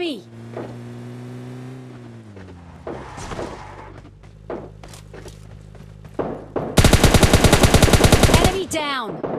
enemy! Enemy down!